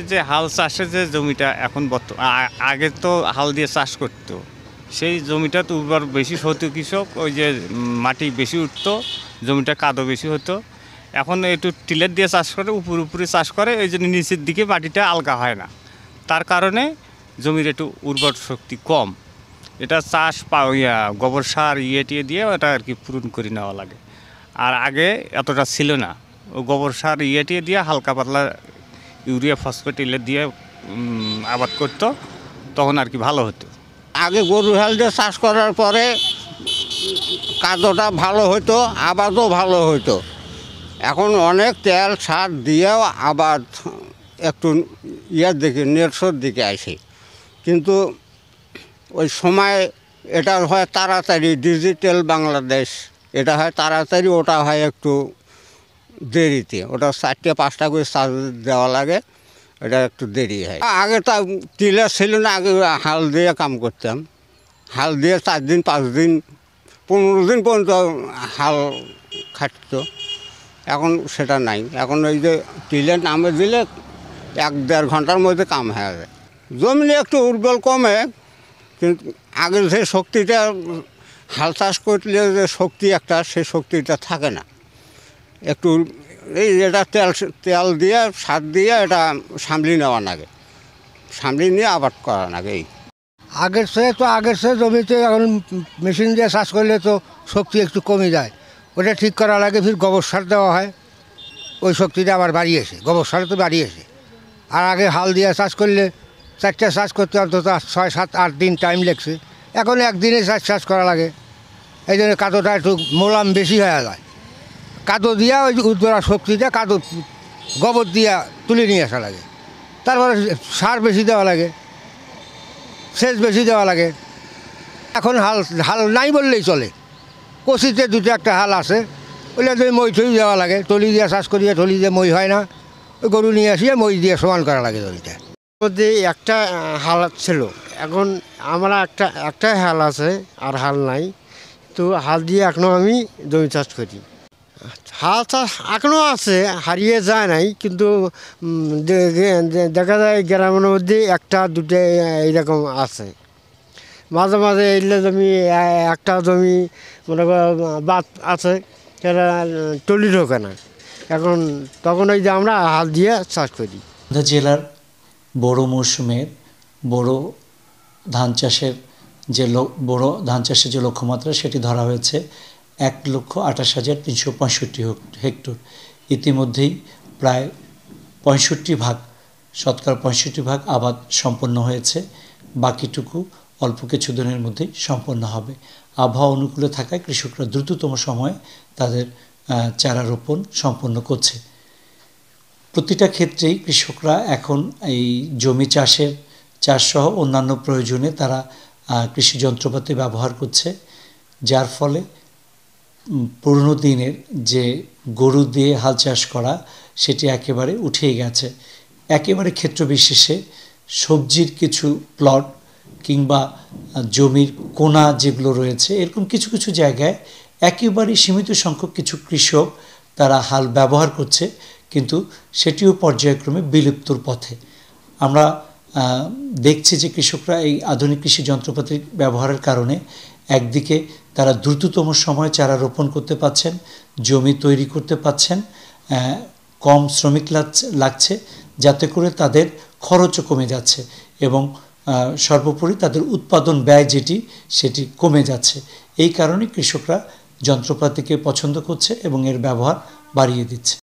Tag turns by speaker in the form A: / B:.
A: যে হাল চাষের যে জমিটা এখন বর্ত আ- আগে তো হাল দিয়ে চাষ করতো। সেই জমিটা তো উর্বর বেশি হতো কৃষক, ওই যে মাটি বেশি উঠতো, জমিটা কাদো বেশি হতো। এখন একটু টিলের দিয়ে চাষ করে, উপর উপরে চাষ করে ওই জন্য নিচের দিকে মাটিটা আলগা হয় না। তার কারণে জমির একটু উর্বর শক্তি কম। এটা চাষ পা ইয়া গোবর সার ইয়ে টিয়ে দিয়ে ওটা আর কি পূরণ করে নেওয়া লাগে। আর আগে এতটা ছিল না। ও গোবর সার ইয়ে টিয়ে দিয়ে হালকা পাতলা ইউরিয়া ফসফেট ইলে দিয়ে আবাদ করতো, তখন আর কি ভালো হতো।
B: আগে গরু হাল দিয়ে চাষ করার পরে কাদোটা ভালো হতো আবাদও ভালো হতো এখন অনেক তেল সার দিয়েও আবাদ একটু ইয়ের দিকে নেটসোর দিকে আসে কিন্তু ওই সময় এটা হয় তাড়াতাড়ি, ডিজিটাল বাংলাদেশ, এটা হয় তাড়াতাড়ি, ওটা হয় একটু দেরিতে। ওটা চারটে, পাঁচটা করে চার্জ দেওয়া লাগে, এটা একটু দেরি হয়। আগে তো টিলার ছিল না, আগে হাল দিয়ে কাম করতাম। হাল দিয়ে চার দিন, পাঁচ দিন, পনেরো দিন পর্যন্ত হাল খাটতো। এখন সেটা নাই। এখন ওই যে টিলের নামে দিলে এক দেড় ঘণ্টার মধ্যে কাম হয়ে যায়। জমিনে একটু উর্বর কমে, কিন্তু আগের যে শক্তিটা হাল চাষ করলে যে শক্তি একটা সেই শক্তিটা থাকে না। একটু এই এটা তেল তেল দিয়ে সার দিয়ে এটা সামলি নেওয়া লাগে সামলি নিয়ে আবাদ করা লাগে এই।
C: আগের সে তো, আগের সে জমিতে এখন মেশিন দিয়ে চাষ করলে তো শক্তি একটু কমে যায়। ওটা ঠিক করা লাগে ফির গোবর সার দেওয়া হয়। ওই শক্তিটা আবার বাড়িয়েছে, গোবর সার তো বাড়িয়েছে। আর আগে হাল দিয়ে চাষ করলে চারটে চাষ করতে অন্তত ছয়, সাত, আট দিন টাইম লাগছে। এখন একদিনে চাষ চাষ করা লাগে। এই জন্য কাদোটা একটু মোলাম বেশি হয়ে যায়। কাদো দিয়া ওই যে উর্বরা শক্তিটা কাদো, গোবর দিয়া তুলে নিয়ে আসা লাগে। তারপরে সার বেশি দেওয়া লাগে, সেচ বেশি দেওয়া লাগে। এখন হাল হাল নাই বললেই চলে। কষিতে দুটো একটা হাল আছে, ওইটা দিয়ে মই থই দেওয়া লাগে। টলি দিয়ে চাষ করিয়ে টলি দিয়ে মই হয় না। ওই গরু নিয়ে আসিয়ে মই দিয়ে সমান করা লাগে জমিটা
D: মধ্যে একটা হাল ছিল। এখন আমরা একটা, একটাই হাল আছে, আর হাল নাই। তো হাল দিয়ে এখনও আমি জমি চাষ করি। হাল চাষ এখনও আছে, হারিয়ে যায় নাই, কিন্তু দেখা যায় গ্রামের মধ্যে একটা, দুটো এইরকম আছে। মাঝে মাঝে এলে জমি একটা জমি, মনে করো বাদ আছে, সেটা টলি ঢোকে না। এখন, তখন ওই যে আমরা হাল দিয়ে চাষ করি।
E: জেলার বড় মৌসুমের বড় ধান চাষের যে বড় ধান চাষের যে লক্ষ্যমাত্রা, সেটি ধরা হয়েছে। এক লক্ষ আঠাশ হাজার তিনশো পঁয়ষট্টি হেক্টর। ইতিমধ্যেই প্রায় পঁয়ষট্টি ভাগ, শতকরা পঁয়ষট্টি ভাগ আবাদ সম্পন্ন হয়েছে। বাকিটুকু অল্প কিছু দিনের মধ্যেই সম্পন্ন হবে। আবহাওয়া অনুকূলে থাকায় কৃষকরা দ্রুততম সময়ে তাদের চারা রোপণ সম্পন্ন করছে। প্রতিটা ক্ষেত্রেই কৃষকরা এখন এই জমি চাষের, চাষসহ অন্যান্য প্রয়োজনে তারা কৃষি যন্ত্রপাতি ব্যবহার করছে, যার ফলে পুরনো দিনের যে গরু দিয়ে হাল চাষ করা, সেটি একেবারে উঠেই গেছে। একেবারে ক্ষেত্র বিশেষে সবজির কিছু প্লট কিংবা জমির কোনা যেগুলো রয়েছে, এরকম কিছু কিছু জায়গায় একেবারে সীমিত সংখ্যক কিছু কৃষক তারা হাল ব্যবহার করছে, কিন্তু সেটিও পর্যায়ক্রমে বিলুপ্তর পথে। আমরা দেখছি যে কৃষকরা এই আধুনিক কৃষি যন্ত্রপাতির ব্যবহারের কারণে একদিকে তারা দ্রুততম সময়ে চারা রোপণ করতে পাচ্ছেন জমি তৈরি করতে পাচ্ছেন কম শ্রমিক লাগ- লাগছে, যাতে করে তাদের খরচও কমে যাচ্ছে এবং সর্বোপরি তাদের উৎপাদন ব্যয় যেটি, সেটি কমে যাচ্ছে। এই কারণে কৃষকরা যন্ত্রপাতিকে পছন্দ করছে এবং এর ব্যবহার বাড়িয়ে দিচ্ছে।